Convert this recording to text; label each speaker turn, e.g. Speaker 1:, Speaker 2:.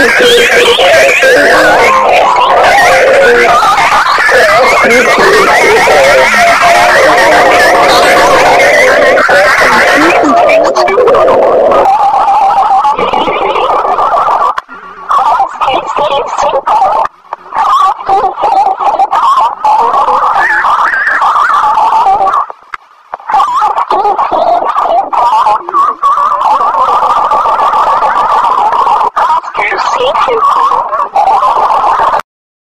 Speaker 1: Oh, my God.